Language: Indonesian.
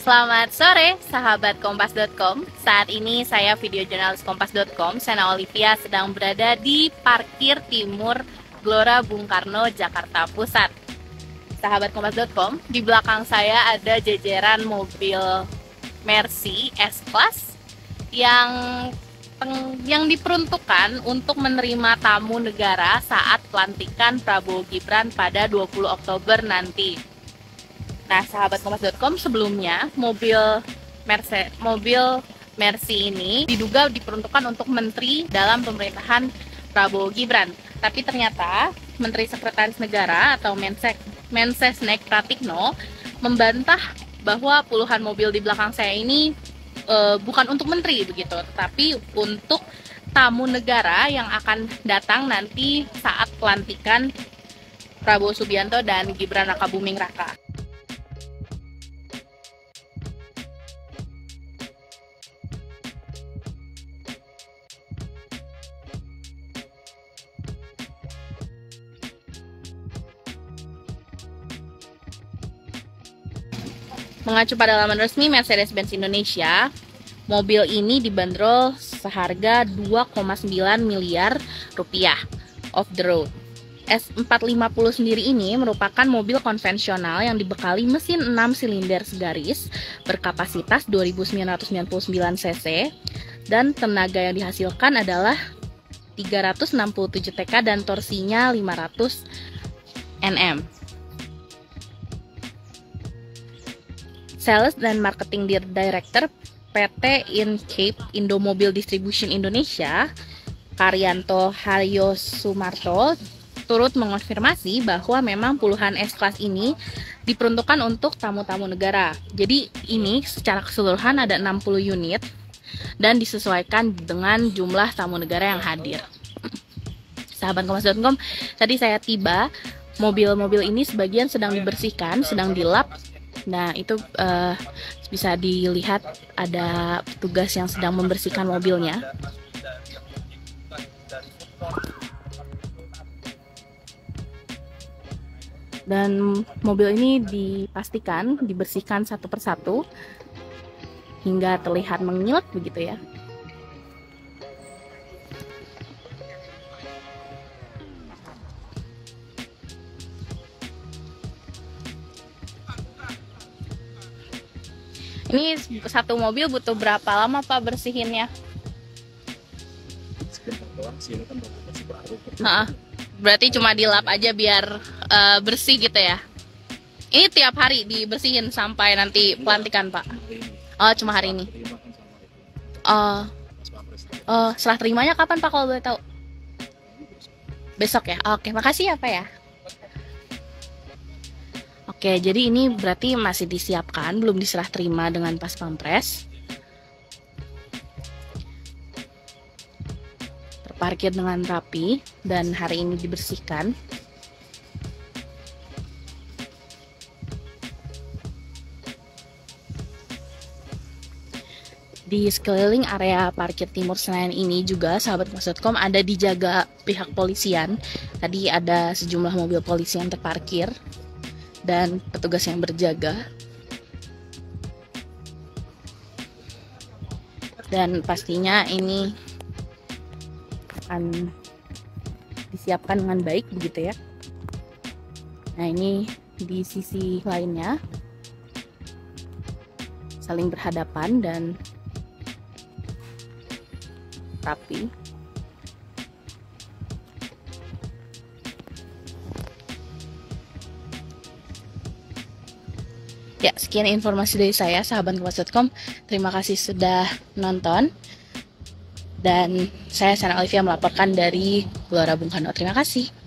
Selamat sore, sahabat kompas.com. Saat ini saya video jurnalis kompas.com, Sena Olivia sedang berada di parkir timur Gelora Bung Karno, Jakarta Pusat. Sahabat kompas.com, di belakang saya ada jajaran mobil Mercy S-Class yang yang diperuntukkan untuk menerima tamu negara saat pelantikan Prabowo Gibran pada 20 Oktober nanti. Nah, sahabat kompas.com sebelumnya mobil Mercy, mobil Mercy ini diduga diperuntukkan untuk menteri dalam pemerintahan Prabowo Gibran. Tapi ternyata Menteri Sekretaris Negara atau Mensek Mensesnek Pratikno membantah bahwa puluhan mobil di belakang saya ini e, bukan untuk menteri begitu, tetapi untuk tamu negara yang akan datang nanti saat pelantikan Prabowo Subianto dan Gibran Rakabuming Raka. Mengacu pada laman resmi Mercedes-Benz Indonesia, mobil ini dibanderol seharga 2,9 miliar rupiah off the road. S450 sendiri ini merupakan mobil konvensional yang dibekali mesin 6 silinder segaris berkapasitas 2999 cc dan tenaga yang dihasilkan adalah 367 TK dan torsinya 500 Nm. Sales dan Marketing Director PT Incape Indomobil Distribution Indonesia, Karyanto Haryo Sumarto, turut mengonfirmasi bahwa memang puluhan S-Class ini diperuntukkan untuk tamu-tamu negara. Jadi ini secara keseluruhan ada 60 unit dan disesuaikan dengan jumlah tamu negara yang hadir. Sahabat Kompas.com, tadi saya tiba, mobil-mobil ini sebagian sedang dibersihkan, sedang dilap Nah, itu uh, bisa dilihat ada petugas yang sedang membersihkan mobilnya. Dan mobil ini dipastikan dibersihkan satu persatu hingga terlihat mengilat begitu ya. Ini satu mobil butuh berapa lama Pak bersihinnya? Nah, berarti cuma dilap aja biar uh, bersih gitu ya? Ini tiap hari dibersihin sampai nanti pelantikan Pak? Oh, cuma hari ini? Oh, oh setelah terimanya kapan Pak kalau boleh tahu? Besok ya? Oke, makasih ya Pak ya. Oke, jadi ini berarti masih disiapkan, belum diserah terima dengan pas pampres. Terparkir dengan rapi dan hari ini dibersihkan. Di sekeliling area parkir timur Senayan ini juga sahabat Mas.com ada dijaga pihak polisian. Tadi ada sejumlah mobil polisi yang terparkir dan petugas yang berjaga. Dan pastinya ini akan disiapkan dengan baik begitu ya. Nah, ini di sisi lainnya saling berhadapan dan rapi. Ya, sekian informasi dari saya, sahabat kompas.com. Terima kasih sudah nonton. Dan saya Sana Olivia melaporkan dari Gelora Bung Karno. Terima kasih.